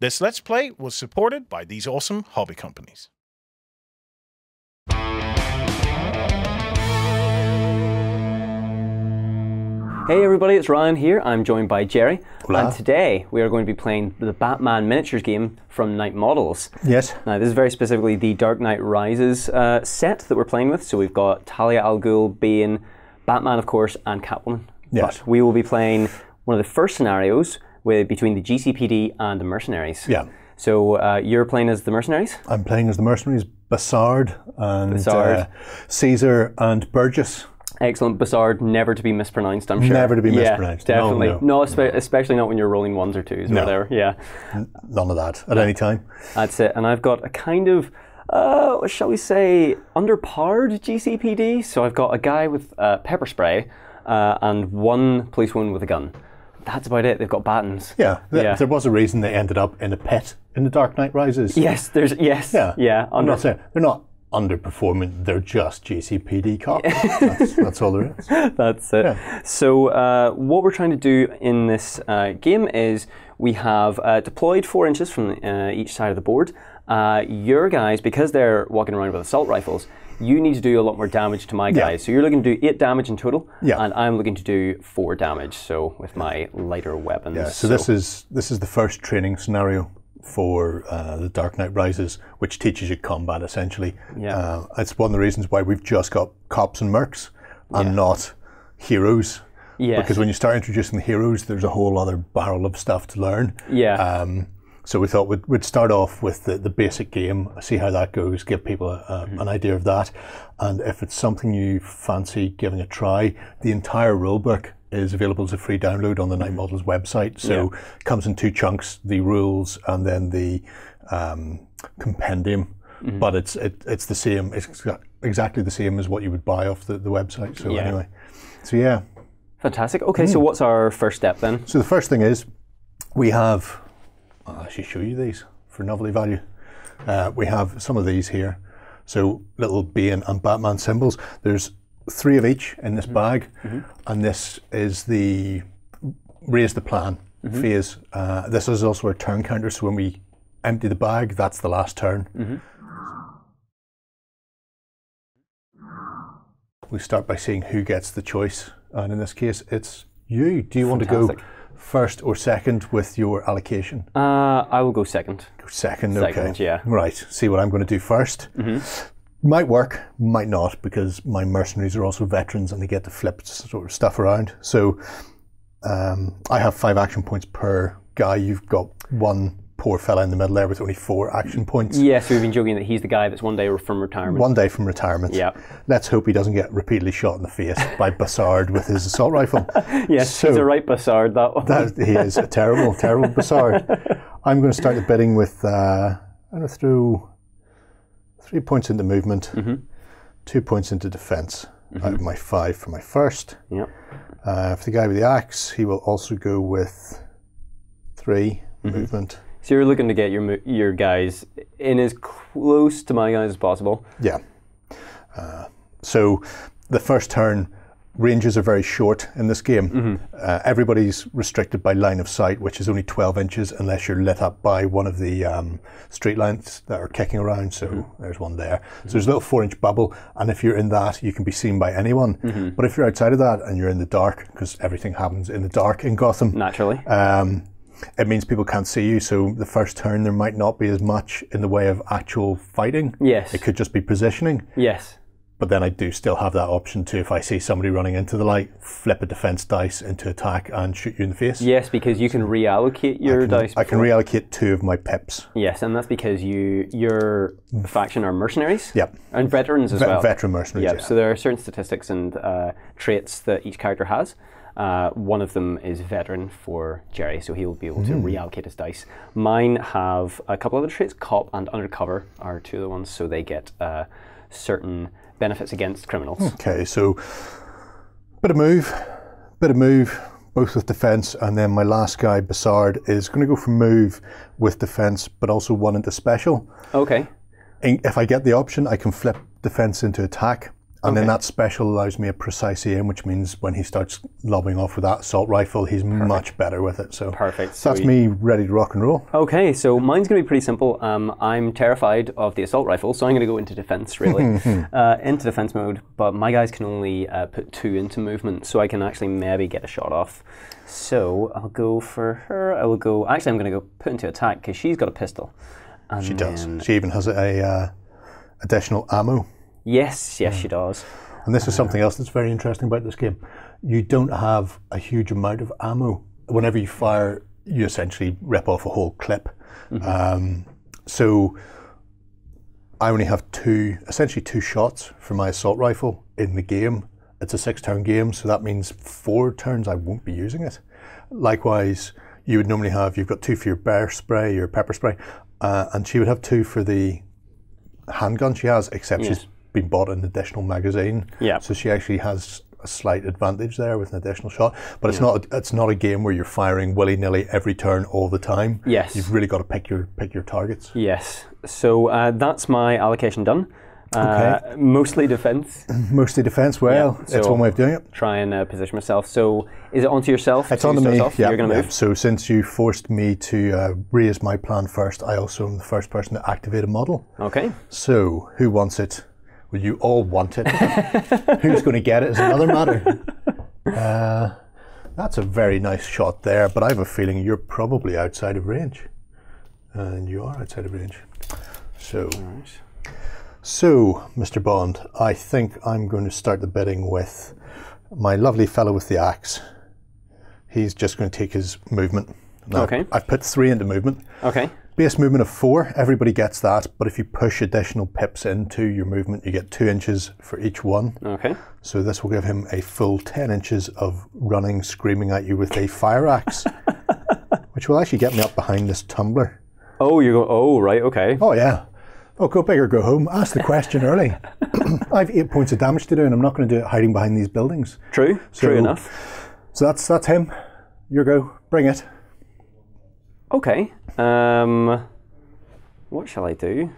This Let's Play was supported by these awesome hobby companies. Hey everybody, it's Ryan here. I'm joined by Gerry. Hola. And today we are going to be playing the Batman miniatures game from Knight Models. Yes. Now, this is very specifically the Dark Knight Rises uh, set that we're playing with. So we've got Talia al Ghul, Bane, Batman, of course, and Catwoman. Yes. But we will be playing one of the first scenarios with between the GCPD and the Mercenaries. Yeah. So uh, you're playing as the Mercenaries? I'm playing as the mercenaries Bassard and Bassard. Uh, Caesar and Burgess. Excellent. Bassard, never to be mispronounced, I'm sure. Never to be Yeah, mispronounced. No, definitely. no. No, espe- especially not when you're rolling ones or twos or No. whatever. Yeah. None of that at any time. That's it. And I've got a kind of, uh, shall we say, underpowered GCPD. So I've got a guy with uh, pepper spray uh, and one policewoman with a gun. That's about it. They've got batons. Yeah. th- Yeah. There was a reason they ended up in a pit in the Dark Knight Rises. Yes, there's yes, Yeah. yeah. I'm not saying they're not underperforming. They're just GCPD cops. that's, that's all there is. That's it. So uh, what we're trying to do in this uh, game is we have uh, deployed four inches from uh, each side of the board. Uh, your guys, because they're walking around with assault rifles, you need to do a lot more damage to my guys. So you're looking to do eight damage in total, Yeah. and I'm looking to do four damage. So with my lighter weapons. Yeah, so, this is this is the first training scenario for uh, the Dark Knight Rises, which teaches you combat essentially. Yeah. Uh, it's one of the reasons why we've just got cops and mercs and not heroes. Yes. Because when you start introducing the heroes, there's a whole other barrel of stuff to learn. yeah. Um, so we thought we'd, we'd start off with the, the basic game, see how that goes, give people a, a, Mm-hmm. an idea of that. And if it's something you fancy giving a try, the entire rulebook is available as a free download on the Knight Models website. So it comes in two chunks, the rules and then the um, compendium. Mm-hmm. But it's it, it's the same, it's exactly the same as what you would buy off the, the website. So Yeah. anyway, so yeah. Fantastic. Okay, hmm. so what's our first step then? So the first thing is we have. I'll actually show you these for novelty value. Uh, we have some of these here. So little Bane and Batman symbols. There's three of each in this bag, and this is the raise the plan phase. Uh, this is also a turn counter. So when we empty the bag, that's the last turn. We start by seeing who gets the choice, and in this case, it's you. Do you want to go Fantastic. First or second with your allocation? Uh, I will go second. Second, Second, okay. yeah. Right. See what I'm going to do 1st Might work, might not, because my mercenaries are also veterans and they get to flip sort of stuff around. So um, I have five action points per guy. You've got one poor fella in the middle there with only four action points. Yes, we've been joking that he's the guy that's one day from retirement. One day from retirement. Yeah. Let's hope he doesn't get repeatedly shot in the face by Bassard with his assault rifle. yes, so- he's a right Bassard, that one. That, he is a terrible, terrible Bassard. I'm going to start the bidding with, uh, I'm going to throw three points into movement, two points into defense out of my five for my first. Yep. Uh, for the guy with the axe, he will also go with 3 movement. So you're looking to get your your guys in as close to my guys as possible. Yeah. Uh, so the first turn, ranges are very short in this game. Uh, everybody's restricted by line of sight, which is only 12 inches unless you're lit up by one of the um, street lights that are kicking around. So there's one there. So there's a little four inch bubble. And if you're in that, you can be seen by anyone. But if you're outside of that and you're in the dark, because everything happens in the dark in Gotham, Naturally. um, it means people can't see you. So the first turn, there might not be as much in the way of actual fighting. yes. It could just be positioning. yes. But then I do still have that option to, if I see somebody running into the light, flip a defense dice into attack and shoot you in the face. Yes, because you can reallocate your dice. I can reallocate two of my pips. yes, and that's because you your faction are mercenaries. Yep. And veterans as Ve- well. Veteran mercenaries. Yep. yeah. So there are certain statistics and uh, traits that each character has. Uh, one of them is veteran for Gerry, so he will be able to reallocate his dice. Mine have a couple other traits. Cop and undercover are two of the ones, so they get uh, certain benefits against criminals. Okay, so bit of move, bit of move, both with defense, and then my last guy, Bassard, is going to go for move with defense, but also one into special. Okay. And if I get the option, I can flip defense into attack And then that special allows me a precise aim, which means when he starts lobbing off with that assault rifle, he's much better with it. So Perfect. So that's me ready to rock and roll. Okay, so mine's going to be pretty simple. Um, I'm terrified of the assault rifle, so I'm going to go into defense, really. uh, into defense mode, but my guys can only uh, put two into movement, so I can actually maybe get a shot off. So I'll go for her. I will go. Actually, I'm going to go put into attack because she's got a pistol. And She does. She even has a uh, additional ammo. Yes, yes, she does. And this is something else that's very interesting about this game. You don't have a huge amount of ammo. Whenever you fire, you essentially rip off a whole clip. Um, so I only have two, essentially two shots for my assault rifle in the game. It's a six turn game, so that means four turns I won't be using it. Likewise, you would normally have, you've got two for your bear spray, your pepper spray, uh, and she would have two for the handgun she has, except she's been bought an additional magazine. Yeah. So she actually has a slight advantage there with an additional shot. But it's not it's not a game where you're firing willy nilly every turn all the time. Yes. You've really got to pick your pick your targets. Yes. So uh, that's my allocation done. Uh, Mostly defense. Mostly defense. Well, Yeah, it's one way of doing it. Try and uh, position myself. So is it onto yourself? It's to on to start me. Yeah, You're going to yeah. move. So since you forced me to uh, raise my plan first, I also am the first person to activate a model. Okay. So who wants it? Well, you all want it. Who's going to get it is another matter. Uh, that's a very nice shot there, but I have a feeling you're probably outside of range, and you are outside of range. So, so Mr. Bond, I think I'm going to start the bidding with my lovely fellow with the axe. He's just going to take his movement. Now, Okay. I've put three into movement. Okay. Base movement of four, everybody gets that, but if you push additional pips into your movement, you get two inches for each one. Okay. So this will give him a full 10 inches of running, screaming at you with a fire axe, which will actually get me up behind this tumbler. Oh, you go. Oh, right. Okay. Oh, yeah. Oh, go big or go home. Ask the question early. I have eight points of damage to do, and I'm not going to do it hiding behind these buildings. True. True enough. So that's that's him. Your go. Bring it. Okay. Um, what shall I do?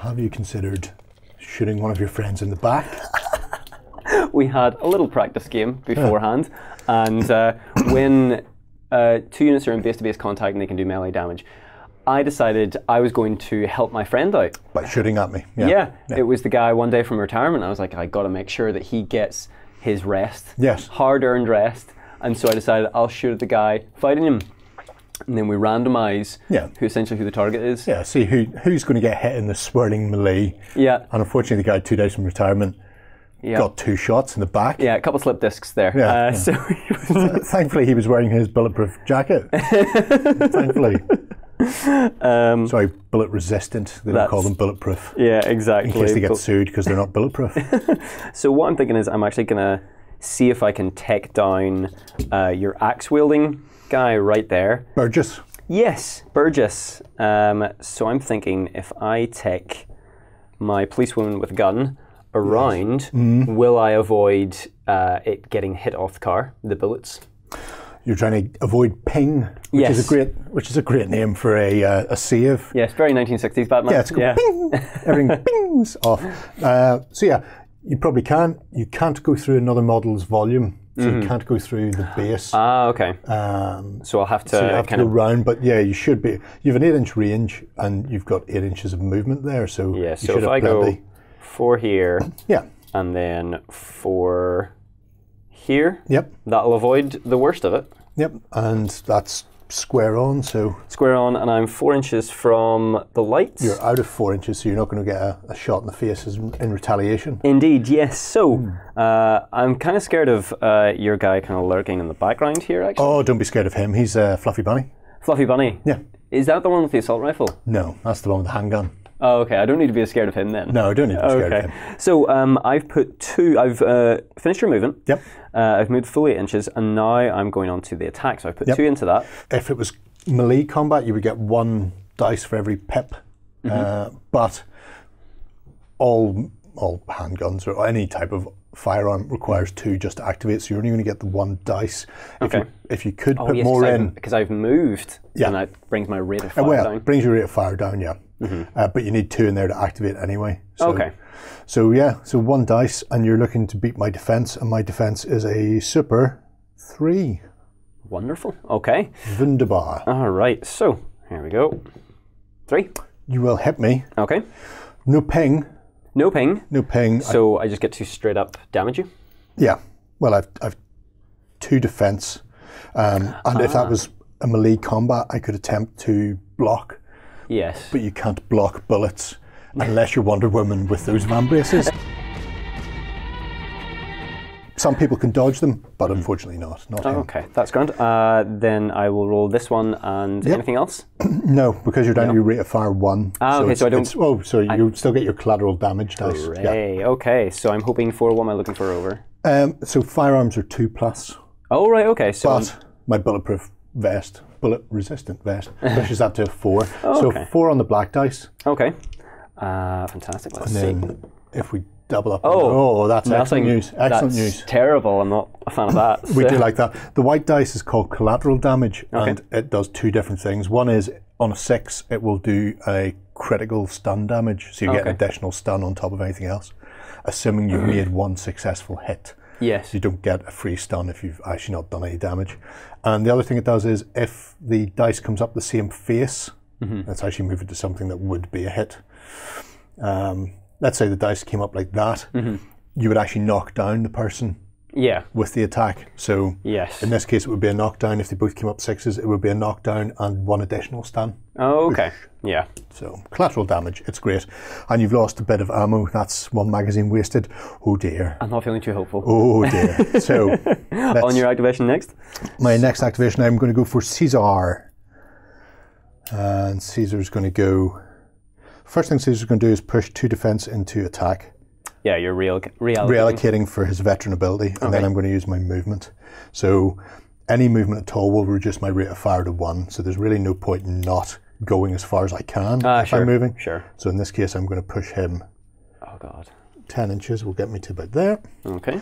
Have you considered shooting one of your friends in the back? We had a little practice game beforehand, and uh, when uh, two units are in base-to-base contact and they can do melee damage, I decided I was going to help my friend out. By shooting at me. Yeah, it was the guy one day from retirement. I was like, I got to make sure that he gets his rest. Yes. Hard earned rest. And so I decided I'll shoot at the guy fighting him. And then we randomize Yeah. who essentially who the target is. Yeah, see who who's going to get hit in the swirling melee. Yeah. And unfortunately, the guy two days from retirement Yeah. got two shots in the back. Yeah, a couple slip discs there. Yeah, uh, yeah. So Thankfully, he was wearing his bulletproof jacket. Thankfully. Sorry, bullet resistant. They don't call Um, them bulletproof. yeah, exactly. In case they get sued because they're not bulletproof. So what I'm thinking is I'm actually gonna see if I can take down uh, your axe wielding guy right there. Burgess. Yes, Burgess. Um, so I'm thinking if I take my policewoman with a gun around, will I avoid uh, it getting hit off the car, the bullets? You're trying to avoid ping, which is a great, which is a great name for a uh, a save. Yes, very 1960s Batman. Yeah, it's go ping. Everything pings off. Uh, so yeah, you probably can. You can't go through another model's volume, so you can't go through the base. Ah, okay. Um, So I'll have to, so you have to go round, but yeah, you should be. You have an eight-inch range, and you've got eight inches of movement there, so Yeah, so if I plenty. go four here Yeah. and then four here, Yep. that'll avoid the worst of it. Yep. And that's square on, so Square on, and I'm four inches from the lights. you're out of four inches, so you're not going to get a, a shot in the face as, in retaliation. Indeed, yes. So Hmm. uh, I'm kind of scared of uh, your guy kind of lurking in the background here, actually. Oh, don't be scared of him. He's a fluffy bunny. Fluffy Bunny. Yeah. Is that the one with the assault rifle? No, that's the one with the handgun. Oh, okay. I don't need to be scared of him then. No, I don't need to be scared Okay. of him. So um, I've put two. I've uh, finished your movement. Yep. Uh, I've moved full eight inches, and now I'm going on to the attack. So I've put Yep. two into that. If it was melee combat, you would get one dice for every pip. Mm-hmm. Uh, but all all handguns or any type of firearm requires two just to activate, so you're only going to get the one dice. If you if you could Oh, put yes, more in, because I've moved. Yeah. And that brings my rate of fire well, down. brings your rate of fire down. Yeah. Uh, but you need two in there to activate anyway. So, Okay. So yeah, so one dice, and you're looking to beat my defense, and my defense is a super three. Wonderful. Okay. Wunderbar. All right. So here we go. Three. You will hit me. Okay. No ping. No ping. No ping. So I just get to straight up damage you. yeah. Well, I've, I've two defense, um, and if that was a melee combat, I could attempt to block, Yes. but you can't block bullets unless you're Wonder Woman with those vambraces. Some people can dodge them, but unfortunately not. Not him. Okay, that's grand. Uh, then I will roll this one and anything else. No, because you're down to your rate of fire one. Ah, okay, it's- so I don't- oh, so you still get your collateral damage dice. Yeah. Hooray. Okay, so I'm hoping for what am I looking for over? Um, so firearms are two plus, Oh right. Okay. So I'm- but my bulletproof vest, bullet resistant vest, pushes that to a four. Oh, okay. So four on the black dice, okay. Uh, fantastic. Let's and see. then if we double up, Oh, oh, that's excellent news. Excellent That's news. Terrible. I'm not a fan of that. We So- do like that. The white dice is called collateral damage, and it does two different things. One is on a six, it will do a critical stun damage, so you get an additional stun on top of anything else, assuming you've made one successful hit. Yes. You don't get a free stun if you've actually not done any damage. And the other thing it does is if the dice comes up the same face, let's actually move it to something that would be a hit. Um, let's say the dice came up like that, you would actually knock down the person Yeah. with the attack. So Yes. in this case, it would be a knockdown. If they both came up sixes, it would be a knockdown and one additional stun. Oh, okay. Yeah. So collateral damage, it's great. And you've lost a bit of ammo. That's one magazine wasted. Oh dear. I'm not feeling too hopeful. Oh dear. So On your activation next. my next activation, I'm going to go for Caesar. And Caesar's going to go. First thing Caesar's going to do is push two defense into attack, Yeah, you're real. Real. reallocating for his veteran ability, and then I'm going to use my movement. So any movement at all will reduce my rate of fire to one. So there's really no point in not going as far as I can Ah, if sure. I'm moving. Sure. So in this case, I'm going to push him Oh God. 10 inches, will get me to about there. Okay.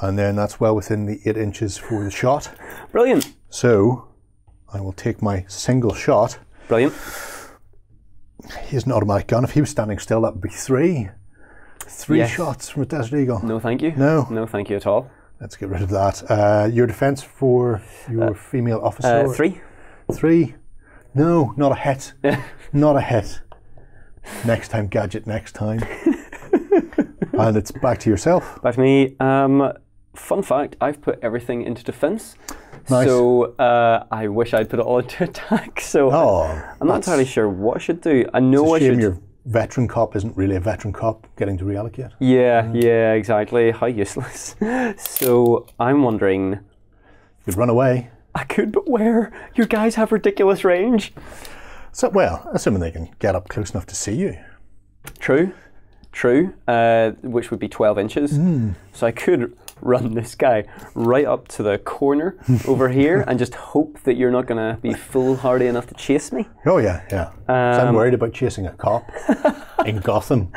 And then that's well within the 8 inches for the shot. Brilliant. So I will take my single shot. Brilliant. He has an automatic gun. If he was standing still, that would be three. Three Yes. shots from a Desert Eagle. No, thank you. No. No, thank you at all. Let's get rid of that. Uh, your defense for your female officer? Uh, three. Three. No, not a hit. not a hit. Next time, gadget, next time. and it's back to yourself. Back to me. Um, fun fact: I've put everything into defense. Nice. So uh, I wish I'd put it all into attack. So Oh, I'm not entirely sure what I should do. I know I Shame should. your veteran cop isn't really a veteran cop getting to reallocate. Yeah, yeah, exactly. How useless. so I'm wondering. You'd run away. I could, but where? Your guys have ridiculous range. So, well, assuming they can get up close enough to see you. True, true. Uh, which would be 12 inches. So I could run this guy right up to the corner over here and just hope that you're not going to be foolhardy enough to chase me. Oh, yeah, yeah. Um, I'm worried about chasing a cop in Gotham.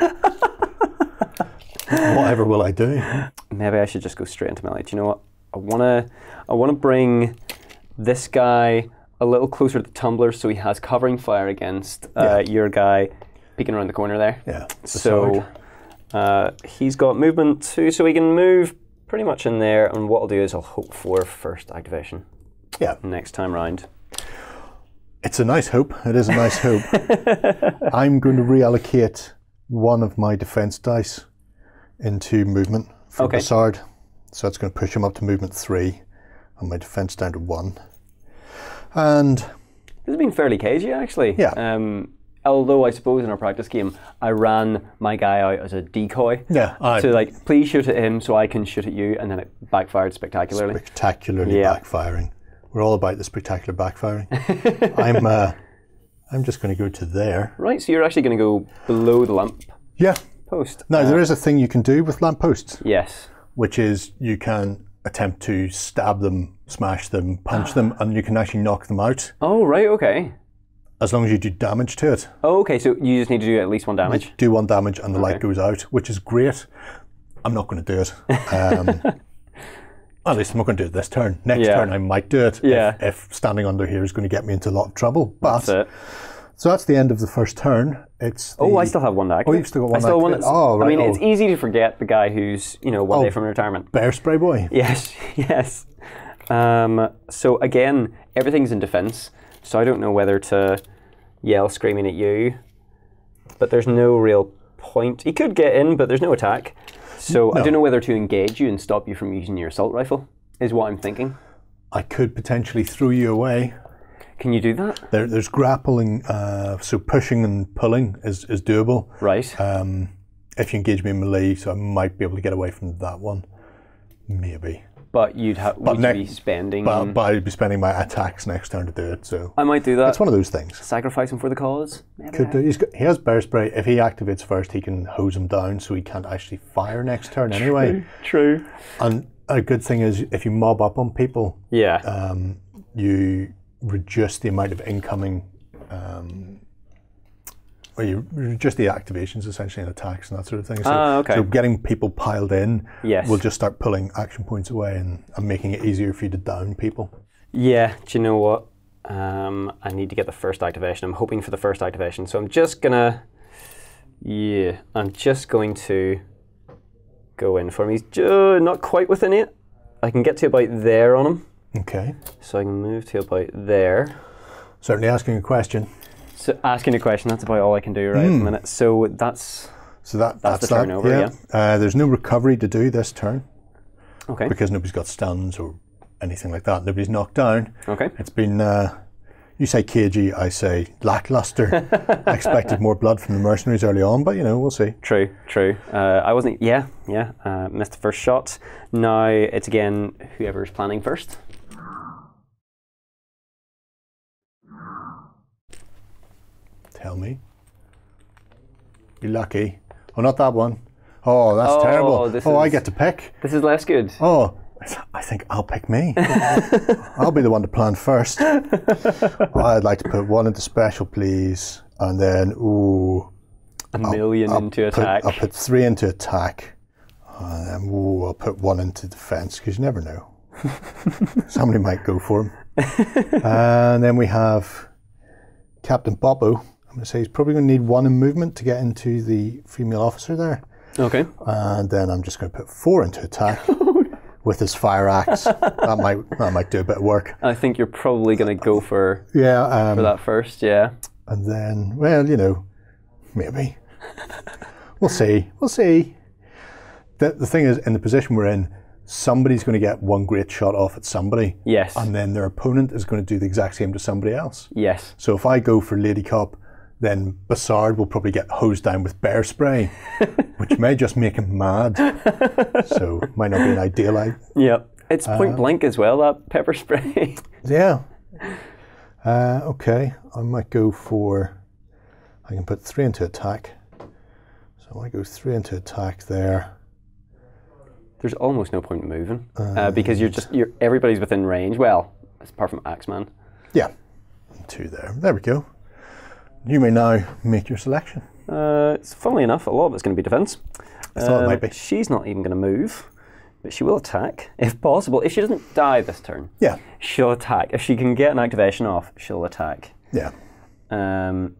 Whatever will I do? Maybe I should just go straight into melee. Do you know what? I want to. I want to bring this guy a little closer to the tumbler so he has covering fire against uh, your guy peeking around the corner there. Yeah. So uh, he's got movement too, so he can move pretty much in there. And what I'll do is I'll hope for first activation yeah, next time round. it's a nice hope. It is a nice hope. I'm going to reallocate one of my defense dice into movement for Okay. Bassard. So that's going to push him up to movement three and my defense down to one. And This has been fairly cagey, actually. Yeah. Um, although I suppose in our practice game, I ran my guy out as a decoy. yeah, I So like, please shoot at him so I can shoot at you, and then it backfired spectacularly. spectacularly Yeah. backfiring. We're all about the spectacular backfiring. I'm uh, I'm just going to go to there. right, so you're actually going to go below the lamp Yeah. post. Now there is a thing you can do with lamp posts. Yes. which is you can attempt to stab them, smash them, punch them, and you can actually knock them out Oh right, okay. as long as you do damage to it. Oh, okay, so you just need to do at least one damage. Do one damage and the light goes out, which is great. I'm not going to do it. Um, at least I'm not going to do it this turn. Next Yeah. turn I might do it. Yeah. If, if standing under here is going to get me into a lot of trouble, but That's it. So that's the end of the first turn. It's the, Oh, I still have one to activate. you've still got one I still have activate. Oh, I mean, oh. it's easy to forget the guy who's you know one Oh. day from retirement. bear spray boy. Yes, yes. Um, so again, everything's in defense. So I don't know whether to yell screaming at you, but there's no real point. He could get in, but there's no attack. So I don't know whether to engage you and stop you from using your assault rifle. Is what I'm thinking. I could potentially throw you away. Can you do that? There, there's grappling, uh, so pushing and pulling is, is doable. Right. Um, if you engage me in melee, so I might be able to get away from that one. Maybe. but you'd have would ne- be spending. But, but I'd be spending my attacks next turn to do it, so I might do that. it's one of those things. Sacrifice him for the cause. Maybe Could I- do. He's got, he has bear spray. If he activates first, he can hose him down, so he can't actually fire next turn anyway. True. And a good thing is, if you mob up on people, Yeah. um, you reduce the amount of incoming, um, or you reduce the activations essentially and attacks and that sort of thing. So, Ah, okay. so getting people piled in Yes. will just start pulling action points away and, and making it easier for you to down people. Yeah, do you know what? Um, I need to get the first activation. I'm hoping for the first activation. So I'm just gonna. Yeah, I'm just going to go in for him. He's ju- not quite within it. I can get to about there on him. Okay. So I can move to about there. Certainly asking a question. So asking a question, that's about all I can do right at the minute. So that's. So that, That's that's, the that. turnover, yeah. Uh, there's no recovery to do this turn Okay. because nobody's got stuns or anything like that. Nobody's knocked down. Okay. It's been, uh, you say cagey, I say lackluster. I expected more blood from the mercenaries early on, but you know, we'll see. True, true. Uh, I wasn't. Yeah, yeah. Uh, missed the first shot. Now it's again whoever's planning first. Tell me. Be lucky. Oh, not that one. Oh, that's Oh, terrible. Oh, I get to pick. This is less good. Oh, I think I'll pick me. I'll be the one to plan first. I'd like to put one into special, please. And then, ooh, A 1000000 into put, attack. I'll put three into attack. And then, ooh, I'll put one into defense because you never know. Somebody might go for him. and then we have Captain Boppo. I'm going to say he's probably going to need one in movement to get into the female officer there. okay. And then I'm just going to put four into attack with his fire axe. that might that might do a bit of work. I think you're probably going to go for, Yeah. Um, for that first. Yeah. And then, well, you know, maybe. we'll see. We'll see. The, the thing is, in the position we're in, somebody's going to get one great shot off at somebody. Yes. And then their opponent is going to do the exact same to somebody else. yes. So if I go for Lady Cop, then Bassard will probably get hosed down with bear spray, which may just make him mad. so might not be an ideal idea. Yep. It's Uh, point blank as well. That pepper spray. Yeah. Uh, okay, I might go for. I can put three into attack. So I might go three into attack there. There's almost no point in moving uh, because you're just you're everybody's within range. Well, apart from Axeman. Yeah, two there. There we go. You may now make your selection. Uh, it's funnily enough, a lot of it's going to be defense. I thought it Um, might be. She's not even going to move, but she will attack if possible. If she doesn't die this turn, Yeah, she'll attack. If she can get an activation off, she'll attack. yeah. Um,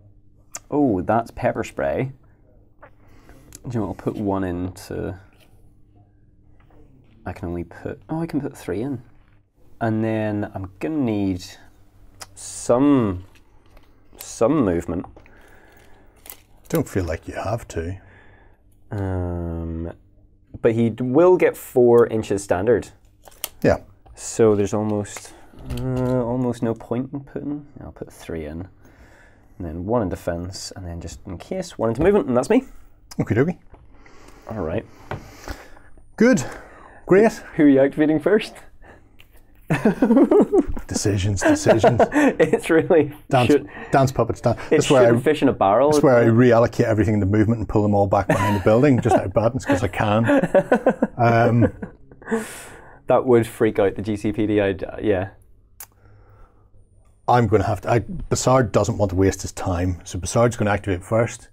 oh, that's pepper spray. Do you know, what, I'll put one into. I can only put. Oh, I can put three in. And then I'm gonna need some some movement. Don't feel like you have to. Um, but he will get four inches standard. Yeah, So there's almost uh, almost no point in putting. I'll put three in, and then one in defense, and then just in case one into movement, and that's me. okie dokie. All right. Good, great. Who are you activating first? Decisions, decisions. it's really Dance, dance puppets. Dance. it's That's where I fish in a barrel. That's where I reallocate everything in the movement and pull them all back behind the building just out of badness because I can. Um, that would freak out the GCPD. I'd, uh, yeah. I'm going to have to. I, Bassard doesn't want to waste his time, so Bassard's going to activate first.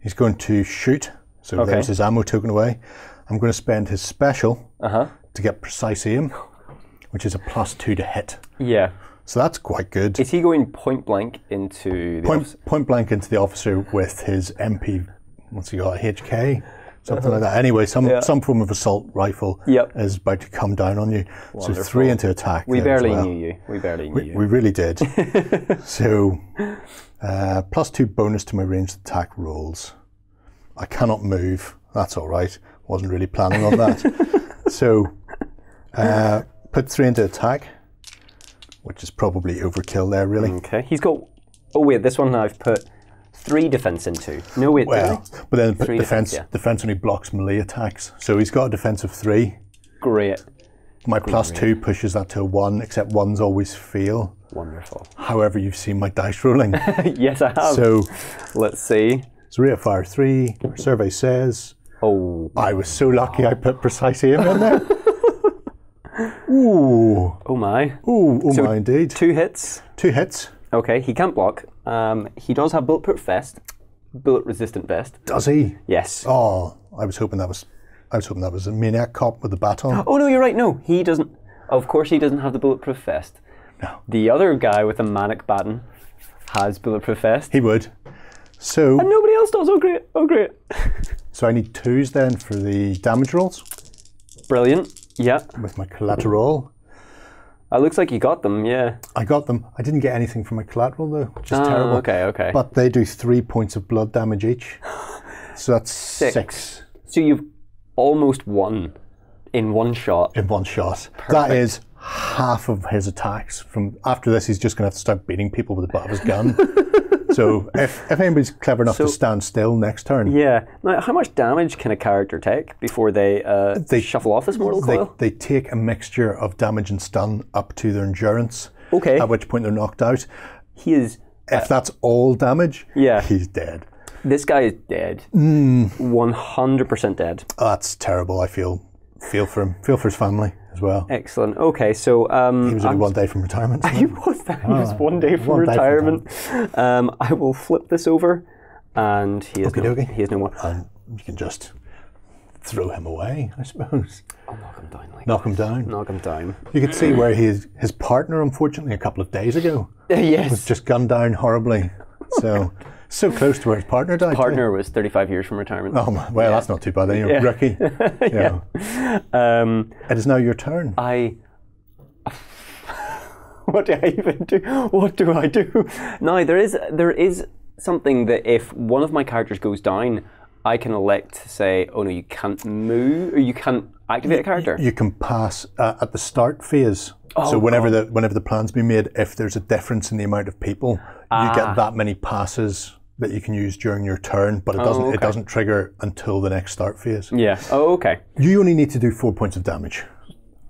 He's going to shoot, so Okay. there's his ammo token away. I'm going to spend his special Uh huh. to get precise aim, which is a plus two to hit. Yeah. So that's quite good. Is he going point blank into the Point, officer? point blank into the officer with his MP, what's he got, HK? Something like that. Anyway, some Yeah. some form of assault rifle Yep. is about to come down on you. So three into attack. We barely well. knew you. We barely knew We, you. we really did. so, uh, plus two bonus to my ranged attack rolls. I cannot move. That's all right. Wasn't really planning on that. so, uh, put three into attack, which is probably overkill there, really. Okay. He's got. Oh wait, this one I've put three defense into. No wait. Well, but then Three defense, defense, defense, only blocks melee attacks. So he's got a defense of three. Great. My plus two pushes that to a one, except ones always fail. Wonderful. However, you've seen my dice rolling. yes, I have. so, Let's see. of fire three. Survey says Oh. I was so lucky I put precise aim in there. ooh, Oh my. ooh, oh my indeed. Two hits. Two hits. Okay. He can't block. Um, he does have bulletproof vest. Bullet resistant vest. Does he? Yes. Oh, I was hoping that was, I was hoping that was a maniac cop with a baton. Oh no, you're right. No, he doesn't. Of course, he doesn't have the bulletproof vest. No. The other guy with the manic baton has bulletproof vest. He would. So, and Nobody else does. Oh great. Oh great. so I need twos then for the damage rolls Brilliant. Yeah. with my collateral. It looks like you got them. Yeah. I got them. I didn't get anything from my collateral though, which is Ah, terrible. okay. Okay. But they do three points of blood damage each. So that's Six. six so you've almost won in one shot. in one shot. That is half of his attacks. From after this, he's just going to have to start beating people with the butt of his gun. so if, if anybody's clever enough to stand still next turn, Yeah. Now, how much damage can a character take before they, uh, They- shuffle off this mortal they, coil? they take a mixture of damage and stun up to their endurance. Okay. At which point they're knocked out. He is. If that's all damage, Yeah. he's dead. This guy is dead. Hmm. One hundred percent dead. That's terrible. I feel feel for him. Feel for his family as well. Excellent. Okay, so um, He was only I'm- one day from retirement. He was that. He was one day from one day from retirement. um, I will flip this over, and he is no, Okey-dokey. he is no more. and you can just throw him away, I suppose. I'll knock him down. Like Knock him down. knock him down. You could see where his his partner, unfortunately, a couple of days ago, yes. was just gunned down horribly. So so close to where his partner died. too. Partner was 35 years from retirement. Oh well, that's not too bad. Then you're a rookie. yeah. Um, It is now your turn. I. what do I even do? What do I do? No, there is there is something that if one of my characters goes down, I can elect to say, "Oh no, you can't move, or you can't activate a character." You can pass uh, at the start phase. so whenever the whenever the plan's been made, if there's a difference in the amount of people, you get that many passes that you can use during your turn, but it doesn't it okay. doesn't trigger until the next start phase. yeah. Oh, okay. You only need to do four points of damage.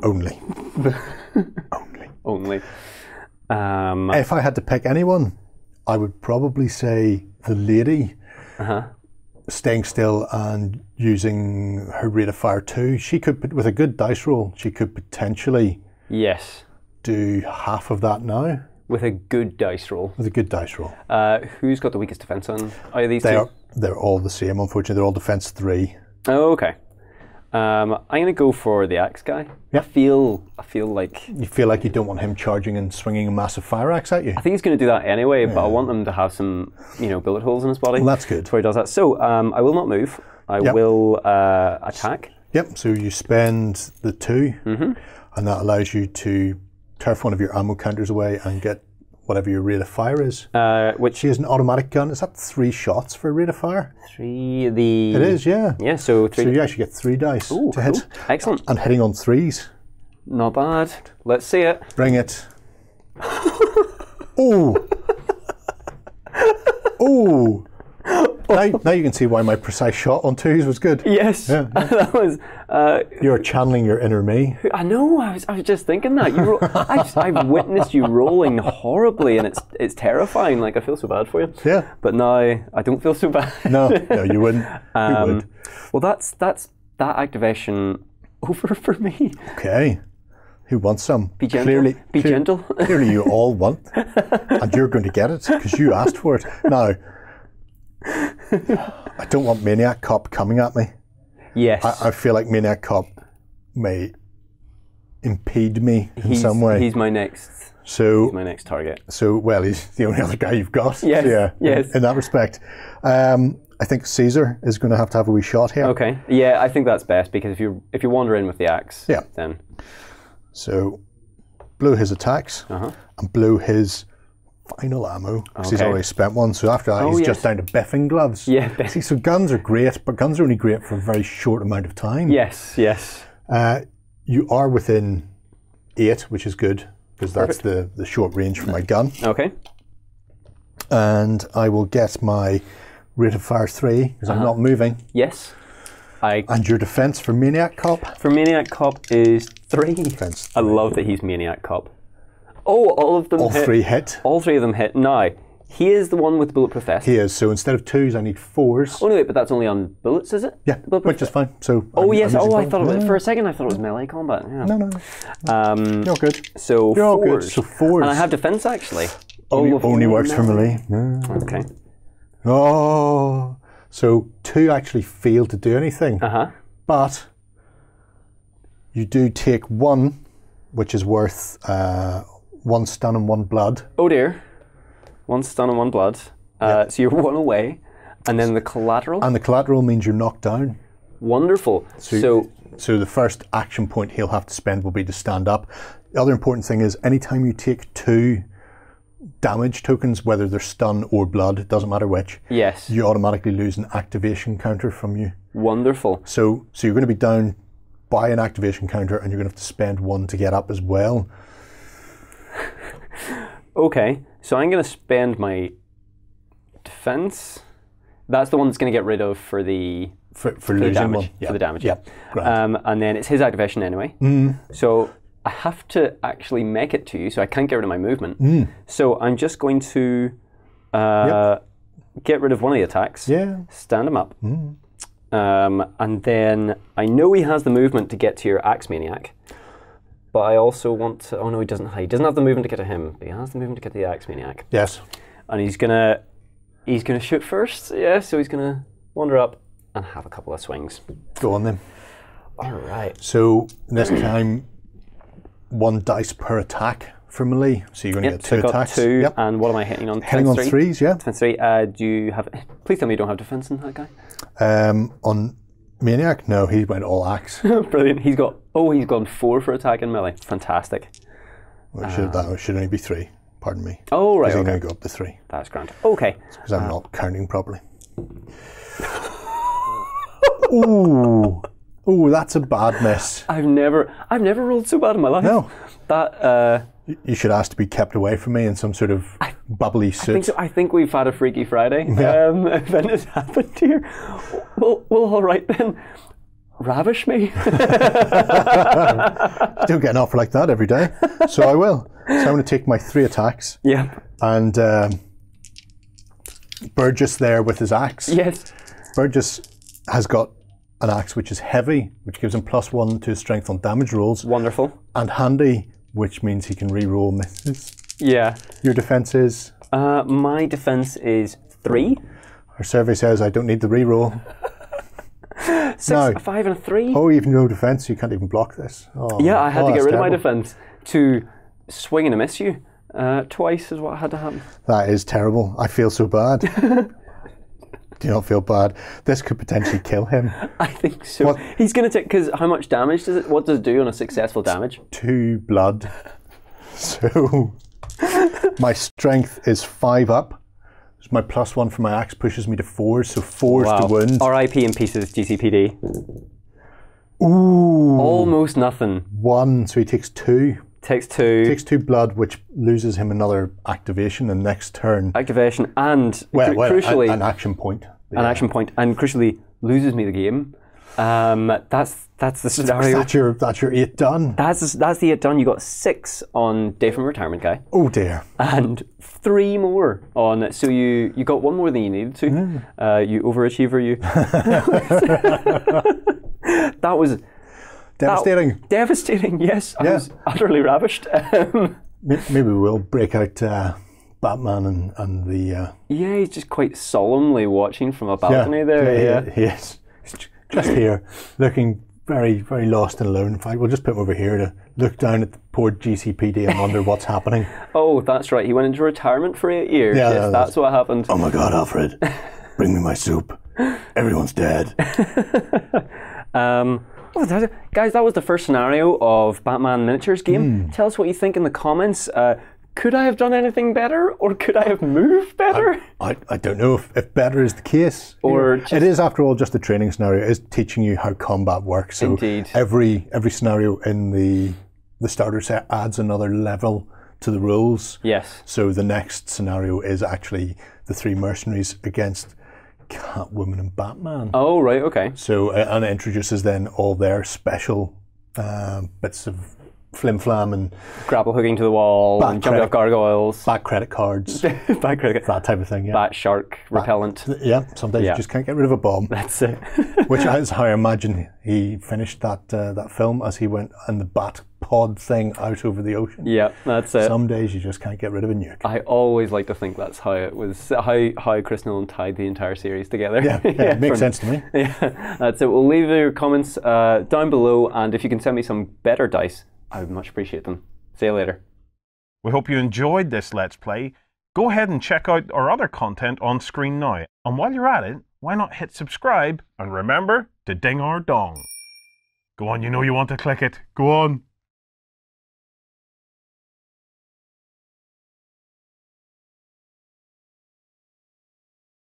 Only. only. Only. Um, If I had to pick anyone, I would probably say the lady Uh-huh. staying still and using her rate of fire too. She could, with a good dice roll, she could potentially yes. do half of that now With a good dice roll. with a good dice roll. Uh, who's got the weakest defense on either of these They two? are they're all the same. Unfortunately, they're all defense three. Oh, okay. Um, I'm gonna go for the axe guy. Yeah. I feel I feel like You feel like you don't want him charging and swinging a massive fire axe at you. I think he's going to do that anyway, but I want him to have some, you know, bullet holes in his body. Well, that's good. Before he does that. So um, I will not move. I Yep. will uh, attack. Yep. So you spend the 2 Mm-hmm. and that allows you to turf one of your ammo counters away and get whatever your rate of fire is. Uh, which She has an automatic gun. Is that three shots for a rate of fire? three? The It is, yeah. Yeah. So three. So you actually get three dice Ooh, to hit. cool. Excellent. And hitting on threes. Not bad. Let's see it. Bring it. Ooh. Ooh. Now, now you can see why my precise shot on twos was good. Yes. that was. Uh, You're channeling your inner me. I know. I was. I was just thinking that you. Ro- I just, I've witnessed you rolling horribly, and it's it's terrifying. Like I feel so bad for you. Yeah. But now I don't feel so bad. No, no, you wouldn't. you Um, would. Well, that's that's that activation over for me. Okay. Who wants some? Be gentle. Clearly, Be clear- gentle. clearly, you all want, and you're going to get it because you asked for it. Now, I don't want Maniac Cop coming at me. yes. I feel like Maniac Cop may impede me in he's, some way. He's my next. So, My next target. so well, he's the only other guy you've got. Yes, Yeah. yes. In that respect, um, I think Caesar is going to have to have a wee shot here. Okay. Yeah, I think that's best because if you if you wander in with the axe, Yeah. then So, blow his attacks Uh-huh. and blow his final ammo because he's already spent one. So after that, Oh, he's yes. just down to biffing gloves. Yeah, See, so guns are great, but guns are only great for a very short amount of time. yes, yes. Uh, you are within eight, which is good because that's the, the short range for my gun. Okay. And I will get my rate of fire three because I'm not moving. Yes. I And your defense for Maniac Cop? for Maniac Cop is three. Defense. I love that he's Maniac Cop. Oh, all of them All hit. three hit. All three of them hit. Now, he is the one with bulletproof vest. He is. So instead of twos, I need fours. Oh no, wait, but that's only on bullets, is it? yeah, which is fine. So Oh I'm- yes. I'm Oh, I thought it was, for a second I thought it was melee combat. Yeah. No, no, no. Um, You're good. so You're all good. So fours. And I have defense actually. only, Oh, only works for melee. No. Okay. Oh, so two actually fail to do anything, Uh huh. but you do take one, which is worth uh, one stun and one blood. Oh dear. One stun and one blood. Uh, So you're one away, and then the collateral. And the collateral means you're knocked down. Wonderful. So, So the first action point he'll have to spend will be to stand up. The other important thing is anytime you take two damage tokens, whether they're stun or blood, it doesn't matter which, yes. you automatically lose an activation counter from you. Wonderful. So so you're going to be down by an activation counter and you're going to have to spend one to get up as well. Okay. So I'm going to spend my defense. That's the one that's going to get rid of for the For, for, for the damage. one. Yeah. For the damage. Yeah. Um, and then it's his activation anyway. Mm. So I have to actually make it to you, so I can't get rid of my movement. Mm. So I'm just going to uh, get rid of one of the attacks. yeah. Mm. stand him up. Um, and then I know he has the movement to get to your Axe Maniac, but I also want to. Oh no, he doesn't. He doesn't have the movement to get to him, but he has the movement to get to the Axe Maniac. Yes. And he's gonna, he's gonna shoot first. Yeah, so he's gonna wander up and have a couple of swings. Go on then. All right. So this time, one dice per attack for melee. So you're going to Yep, get so two got attacks. two. Yep. And what am I hitting on? Hitting on three? threes, yeah. Defense three. Uh, do you have? Please tell me you don't have defense in that guy. Um, on Maniac, no, he went all axe. Brilliant. He's got. Oh, he's gone four for attack and melee. Fantastic. Well, should, that should only be three. Pardon me. Oh right. Because Okay. going to go up to three That's grand. Okay. because I'm not counting properly. Ooh, ooh, that's a bad miss. I've never, I've never rolled so bad in my life. No. That, uh, You should ask to be kept away from me in some sort of bubbly I think suit. so. I think we've had a Freaky Friday Yeah. um, event has happened here. Well, well, all right then. Ravish me. Don't get an offer like that every day, so I will. So I'm going to take my three attacks yeah. and um, Burgess there with his axe. Yes. Burgess has got an axe which is heavy, which gives him plus one to his strength on damage rolls, Wonderful. and handy, which means he can re-roll misses. Yeah. Your defense is. Uh, my defense is three, Our survey says I don't need the re-roll. six, No. a five, and a three. Oh, you've no defense. You can't even block this. Oh, yeah, I had oh, to get rid of my defense to swing and miss you. Uh, twice is what had to happen. That is terrible. I feel so bad. Do you not feel bad? This could potentially kill him. I think so. What- He's going to take, because how much damage does it, what does it do on a successful damage? Two blood. So my strength is five up. So my plus one for my axe pushes me to four. So four is the wound. RIP in pieces, GCPD. Ooh, Almost nothing. one. So he takes two. Takes two. Takes two blood, which loses him another activation and next turn. activation and Well, well, crucially an, an action point. an action point and crucially loses me the game. Um, that's that's the scenario. That's your that's your eight done. That's that's the eight done. You got six on day from retirement guy Oh dear. and three more on. So you you got one more than you needed to. Uh, you overachiever. You. that was Devastating. devastating. Yes, I Yeah. was utterly ravished. Um, Maybe we'll break out uh, Batman and, and the. Uh, yeah, he's just quite solemnly watching from a balcony there. Yeah. he is. Just here, looking very, very lost and alone. In fact, we'll just put him over here to look down at the poor GCPD and wonder what's happening. Oh, that's right. He went into retirement for eight years. Yeah, yes, that's- that's what happened. Oh my God, Alfred, bring me my soup. Everyone's dead. Um, oh, guys, that was the first scenario of Batman Miniatures game. Hmm. Tell us what you think in the comments. Uh, could I have done anything better, or could I have moved better? I, I don't know if, if better is the case. Or know, it is, after all, just a training scenario. It is teaching you how combat works. So Indeed. every every scenario in the the starter set adds another level to the rules. yes. So the next scenario is actually the three mercenaries against Catwoman and Batman. Oh, right. Okay. So uh, and it introduces then all their special um, bits of flim flam and Grapple hooking to the wall and jumping credit. off gargoyles. back credit cards, Back cricket. that type of thing. Yeah, Bat shark repellent. yeah. Sometimes Yeah. you just can't get rid of a bomb. That's it. Which is how I imagine he finished that uh, that film as he went in the bat pod thing out over the ocean. yeah, that's it. Some days you just can't get rid of a nuke. I always like to think that's how it was, how how Chris Nolan tied the entire series together. Yeah, yeah, it makes from- sense to me. Yeah, that's it. We'll leave your comments uh, down below, and if you can send me some better dice, I would much appreciate them. See you later. We hope you enjoyed this Let's Play. Go ahead and check out our other content on screen now. And while you're at it, why not hit subscribe and remember to ding our dong. Go on, you know you want to click it. Go on.